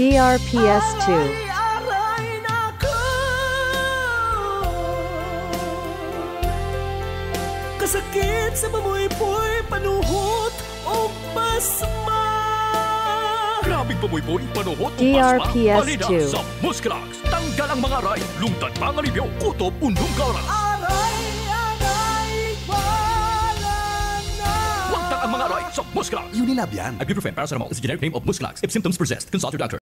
DRPS2 Kasakit sa mamoy-poy Panuhot o pasma Grabing pamoy-poy, panuhot o DRPS2. pasma. Palina sa Muscalax. Tanggal ang mga aray, lungtad pangalibyo, kutob, undong kaoras. Aray, aray, wala na Wagtang ang mga aray sa Muscalax. Unilab yan. Ibuprofen paracetamol is the generic name of Muscalax. If symptoms persist, consult your doctor.